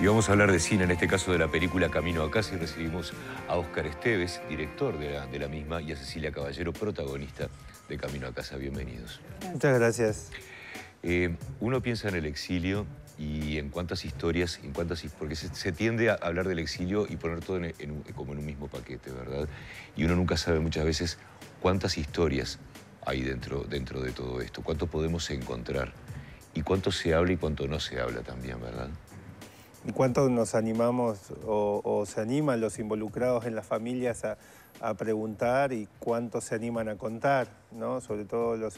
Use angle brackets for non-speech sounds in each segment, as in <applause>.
Y vamos a hablar de cine, en este caso de la película Camino a casa, y recibimos a Óscar Esteves, director de la, misma, y a Cecilia Caballero, protagonista de Camino a casa. Bienvenidos. Muchas gracias. Eh, uno piensa en el exilio y en cuántas historias, en cuántas, porque se, tiende a hablar del exilio y poner todo como en un mismo paquete, ¿verdad? Y uno nunca sabe muchas veces cuántas historias hay dentro, dentro de todo esto, cuánto podemos encontrar y cuánto se habla y cuánto no se habla también, ¿verdad? ¿Y cuánto nos animamos o, se animan los involucrados en las familias a, preguntar y cuánto se animan a contar? ¿no? Sobre todo los,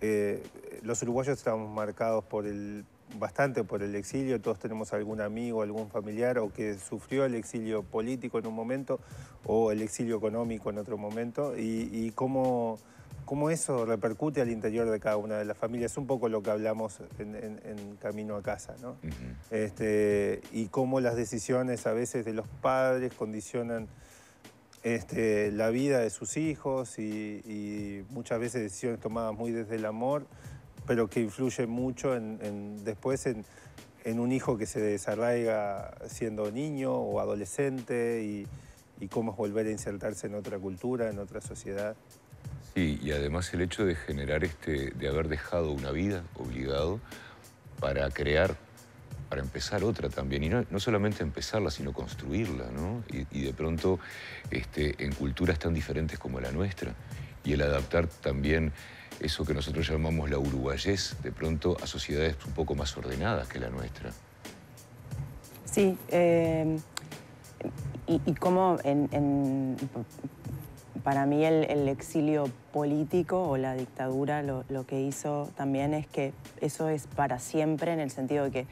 eh, los uruguayos estamos marcados por el, bastante por el exilio, todos tenemos algún amigo, algún familiar o que sufrió el exilio político en un momento o el exilio económico en otro momento y cómo cómo eso repercute al interior de cada una de las familias, un poco lo que hablamos en, Camino a Casa, ¿no? este, y cómo las decisiones a veces de los padres condicionan este, la vida de sus hijos y, muchas veces decisiones tomadas muy desde el amor, pero que influyen mucho en, después en, un hijo que se desarraiga siendo niño o adolescente y, y cómo es volver a insertarse en otra cultura, en otra sociedad. Sí, y además el hecho de generar este, de haber dejado una vida obligado para crear, para empezar otra también. Y no, solamente empezarla, sino construirla, ¿no? Y, de pronto este, en culturas tan diferentes como la nuestra. Y el adaptar también eso que nosotros llamamos la uruguayés, de pronto a sociedades un poco más ordenadas que la nuestra. Sí, eh, y, como en para mí el, exilio político o la dictadura lo, que hizo también es que eso es para siempre en el sentido de que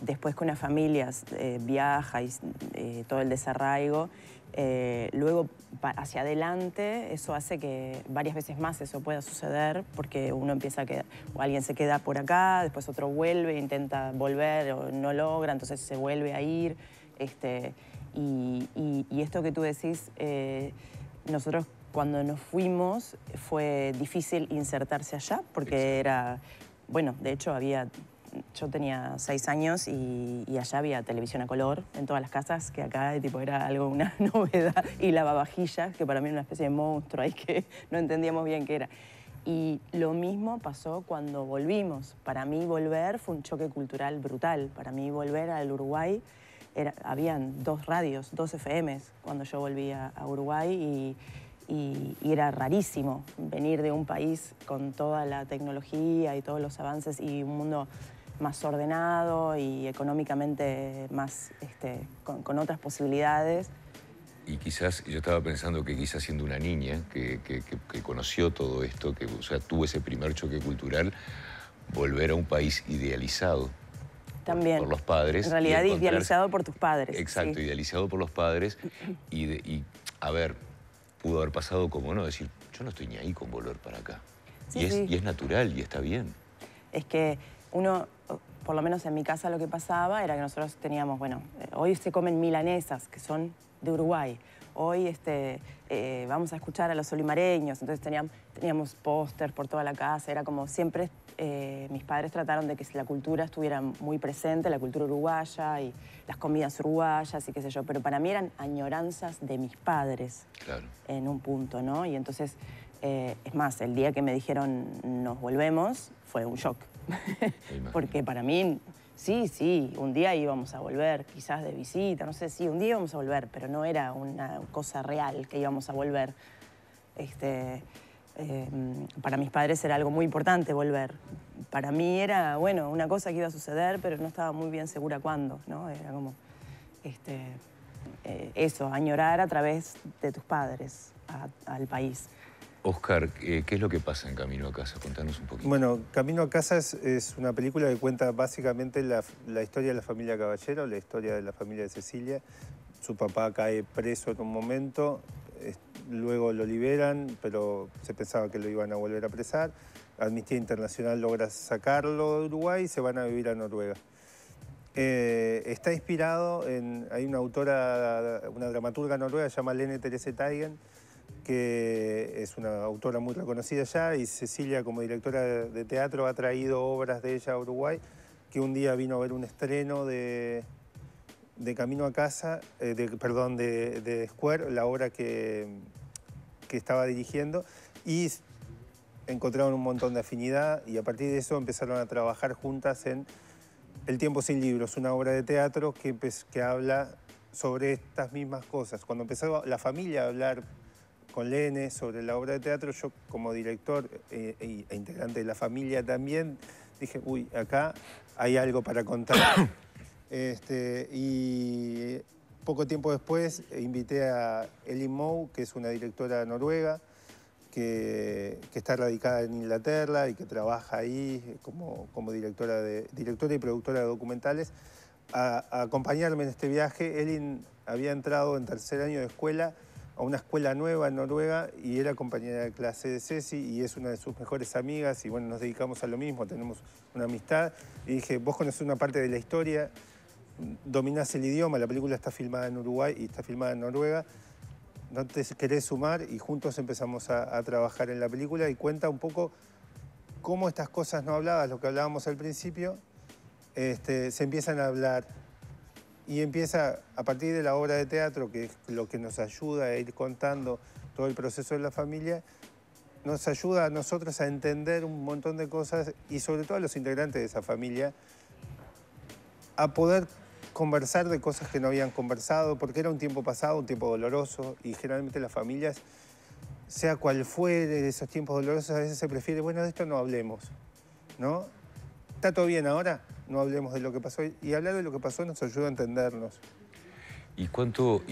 después que una familia eh, viaja y eh, todo el desarraigo, eh, luego hacia adelante eso hace que varias veces más eso pueda suceder porque uno empieza a quedar, o alguien se queda por acá, después otro vuelve, intenta volver o no logra, entonces se vuelve a ir. Este, y, esto que tú decís, nosotros cuando nos fuimos fue difícil insertarse allá porque era, bueno, de hecho había, yo tenía seis años y, allá había televisión a color en todas las casas, que acá tipo, era algo, una <laughs> novedad, y lavavajillas, que para mí era una especie de monstruo ahí que <laughs> no entendíamos bien qué era. Y lo mismo pasó cuando volvimos. Para mí volver fue un choque cultural brutal. Para mí volver al Uruguay, era, habían dos radios, dos FMs cuando yo volví a Uruguay y era rarísimo venir de un país con toda la tecnología y todos los avances y un mundo más ordenado y económicamente más este, con, otras posibilidades. Y quizás, yo estaba pensando que quizás siendo una niña que, conoció todo esto, que o sea, tuvo ese primer choque cultural, volver a un país idealizado También. Por, los padres. En realidad idealizado por tus padres. Exacto, idealizado por los padres. Y, y, a ver, pudo haber pasado como no, decir, yo no estoy ni ahí con volver para acá. y, es, natural y está bien. Es que uno, por lo menos en mi casa lo que pasaba era que nosotros teníamos, bueno, eh, hoy se comen milanesas, que son de Uruguay. Hoy este, eh, vamos a escuchar a los olimareños, entonces teníamos, teníamos póster por toda la casa, era como siempre eh, mis padres trataron de que la cultura estuviera muy presente, la cultura uruguaya y las comidas uruguayas y qué sé yo, pero para mí eran añoranzas de mis padres en un punto, ¿no? Y entonces, eh, es más, el día que me dijeron nos volvemos fue un shock, porque para mí, sí, sí, un día íbamos a volver, quizás de visita, no sé, sí, un día íbamos a volver, pero no era una cosa real que íbamos a volver. Este, Em, para mis padres era algo muy importante volver. Para mí era, bueno, una cosa que iba a suceder, pero no estaba muy bien segura cuándo, ¿no? Era como este, eh, eso, añorar a través de tus padres al país. Oscar, ¿qué es lo que pasa en Camino a Casa? Contanos un poquito. Bueno, Camino a Casa es, una película que cuenta básicamente la, la, historia de la familia Caballero, la historia de la familia de Cecilia. Su papá cae preso en un momento, luego lo liberan, pero se pensaba que lo iban a volver a apresar. Amnistía Internacional logra sacarlo de Uruguay y se van a vivir a Noruega. Eh, está inspirado en. Hay una autora, una dramaturga noruega, se llama Lene Therese Teigen, que es una autora muy reconocida ya, y Cecilia, como directora de teatro, ha traído obras de ella a Uruguay, que un día vino a ver un estreno de, de Camino a Casa, eh, de, perdón, de, Square, la obra que, que estaba dirigiendo, y encontraron un montón de afinidad y a partir de eso empezaron a trabajar juntas en El tiempo sin libros, una obra de teatro que, que habla sobre estas mismas cosas. Cuando empezó la familia a hablar con Lene sobre la obra de teatro, yo como director eh, e, e integrante de la familia también dije, uy, acá hay algo para contar. Este, y poco tiempo después invité a Elin Moe, que es una directora noruega, que, está radicada en Inglaterra y que trabaja ahí como, como directora, de, directora y productora de documentales, a, acompañarme en este viaje. Elin había entrado en tercer año de escuela a una escuela nueva en Noruega y era compañera de clase de Ceci y es una de sus mejores amigas y bueno, nos dedicamos a lo mismo, tenemos una amistad. Y dije, vos conoces una parte de la historia, dominás el idioma, la película está filmada en Uruguay y está filmada en Noruega, no te querés sumar y juntos empezamos a, trabajar en la película y cuenta un poco cómo estas cosas no habladas, lo que hablábamos al principio, este, se empiezan a hablar. Y empieza a partir de la obra de teatro, que es lo que nos ayuda a ir contando todo el proceso de la familia, nos ayuda a nosotros a entender un montón de cosas y sobre todo a los integrantes de esa familia a poder conversar de cosas que no habían conversado, porque era un tiempo pasado, un tiempo doloroso, y generalmente las familias, sea cual fuere esos tiempos dolorosos, a veces se prefiere, bueno, de esto no hablemos, ¿no? ¿Está todo bien ahora? No hablemos de lo que pasó. Y hablar de lo que pasó nos ayuda a entendernos. ¿Y cuánto,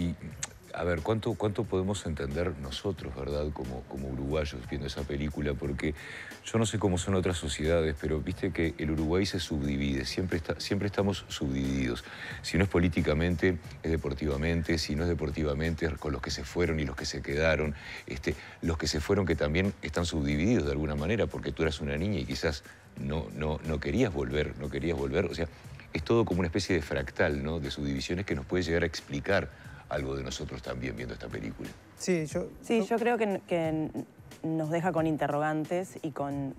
a ver, ¿cuánto, ¿cuánto podemos entender nosotros, verdad, como, como uruguayos viendo esa película? Porque yo no sé cómo son otras sociedades, pero viste que el Uruguay se subdivide, siempre, estamos subdivididos. Si no es políticamente, es deportivamente, si no es deportivamente, es con los que se fueron y los que se quedaron. Este, los que se fueron que también están subdivididos de alguna manera, porque tú eras una niña y quizás no, no, no querías volver, no querías volver. O sea, es todo como una especie de fractal, ¿no? De subdivisiones que nos puede llegar a explicar algo de nosotros también viendo esta película. Sí, yo, sí, yo creo que, nos deja con interrogantes y con,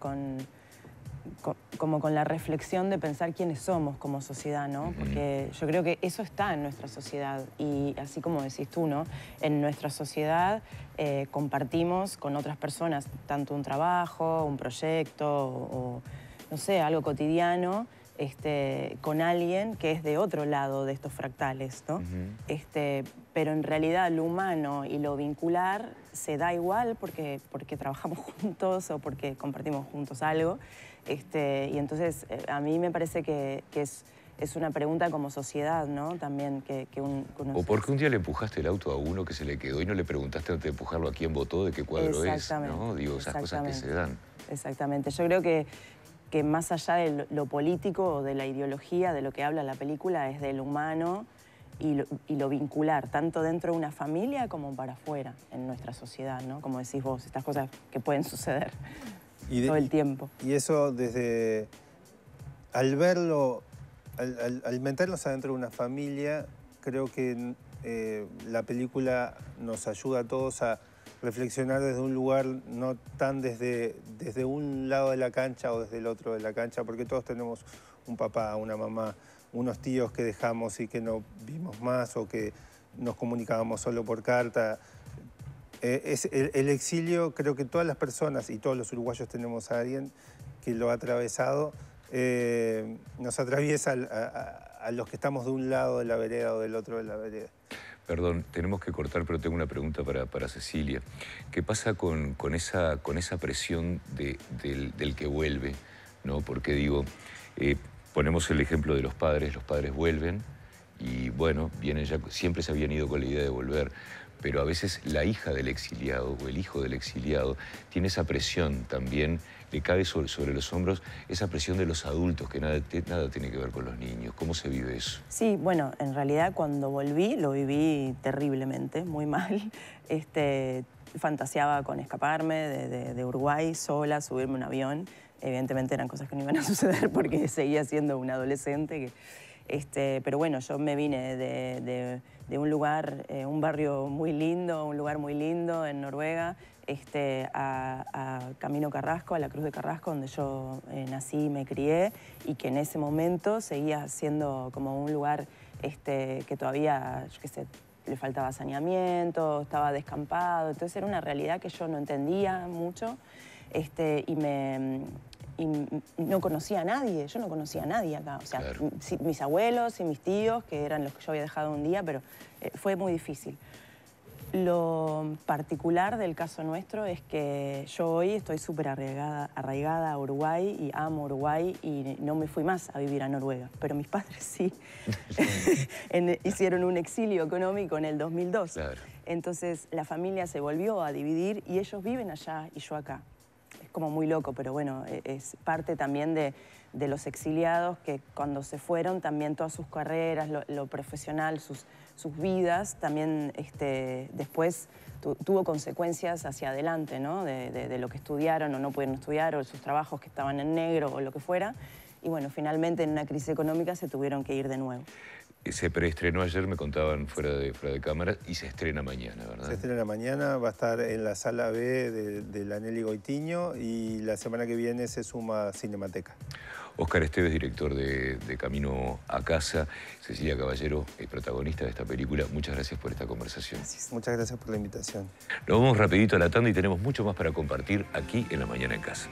como con la reflexión de pensar quiénes somos como sociedad, ¿no? Porque yo creo que eso está en nuestra sociedad y así como decís tú, ¿no? En nuestra sociedad eh, compartimos con otras personas tanto un trabajo, un proyecto o, no sé, algo cotidiano este, con alguien que es de otro lado de estos fractales, ¿no? este, pero en realidad lo humano y lo vincular se da igual porque, porque trabajamos <laughs> juntos o porque compartimos juntos algo. Este, y entonces eh, a mí me parece que, es, es, una pregunta como sociedad, ¿no? También que, que, un, O porque un día le empujaste el auto a uno que se le quedó y no le preguntaste antes de empujarlo a quién votó, de qué cuadro es, ¿no? Digo, esas cosas que se dan. Exactamente. Yo creo que que más allá de lo político o de la ideología, de lo que habla la película, es del humano y lo, vincular, tanto dentro de una familia como para afuera, en nuestra sociedad, ¿no? Como decís vos, estas cosas que pueden suceder todo el tiempo. Y eso desde, al verlo, al, meternos adentro de una familia, creo que eh, la película nos ayuda a todos a reflexionar desde un lugar, no tan desde, desde un lado de la cancha o desde el otro de la cancha, porque todos tenemos un papá, una mamá, unos tíos que dejamos y que no vimos más o que nos comunicábamos solo por carta. Eh, es, el, exilio, creo que todas las personas y todos los uruguayos tenemos a alguien que lo ha atravesado, eh, nos atraviesa a los que estamos de un lado de la vereda o del otro de la vereda. Perdón, tenemos que cortar, pero tengo una pregunta para, Cecilia. ¿Qué pasa con, esa, con esa presión del, que vuelve? ¿no? Porque digo, eh, ponemos el ejemplo de los padres, los padres vuelven y bueno, vienen ya, siempre se habían ido con la idea de volver, pero a veces la hija del exiliado o el hijo del exiliado tiene esa presión también, le cae sobre, los hombros esa presión de los adultos, que nada, nada tiene que ver con los niños. ¿Cómo se vive eso? Sí, bueno, en realidad cuando volví lo viví terriblemente, muy mal. <laughs> Este, fantaseaba con escaparme de, Uruguay sola, subirme un avión. Evidentemente eran cosas que no iban a <laughs> suceder porque seguía siendo un adolescente. Que, este, pero bueno, yo me vine de de un lugar, eh, un barrio muy lindo, un lugar muy lindo en Noruega, este, a, Camino Carrasco, a la Cruz de Carrasco, donde yo eh, nací y me crié, y que en ese momento seguía siendo como un lugar este, que todavía, yo qué sé, le faltaba saneamiento, estaba descampado, entonces era una realidad que yo no entendía mucho este, y, me, no conocía a nadie, yo no conocía a nadie acá, o sea, mis abuelos y mis tíos, que eran los que yo había dejado un día, pero eh, fue muy difícil. Lo particular del caso nuestro es que yo hoy estoy súper arraigada, arraigada, a Uruguay y amo Uruguay y no me fui más a vivir a Noruega, pero mis padres sí <laughs> hicieron un exilio económico en el 2002. Entonces la familia se volvió a dividir y ellos viven allá y yo acá. Es como muy loco, pero bueno, e, es parte también de, los exiliados que cuando se fueron también todas sus carreras, lo profesional, sus sus vidas, también este, después tuvo consecuencias hacia adelante, ¿no? De, lo que estudiaron o no pudieron estudiar, o sus trabajos que estaban en negro o lo que fuera. Y bueno, finalmente en una crisis económica se tuvieron que ir de nuevo. Se preestrenó ayer, me contaban fuera de, fuera de cámara, y se estrena mañana, ¿verdad? Se estrena mañana, va a estar en la sala B de, de la Nelly Goitiño y la semana que viene se suma Cinemateca. Oscar Esteves, director de, Camino a Casa. Cecilia Caballero, es protagonista de esta película. Muchas gracias por esta conversación. Muchas gracias por la invitación. Nos vamos rapidito a la tanda y tenemos mucho más para compartir aquí en La Mañana en Casa.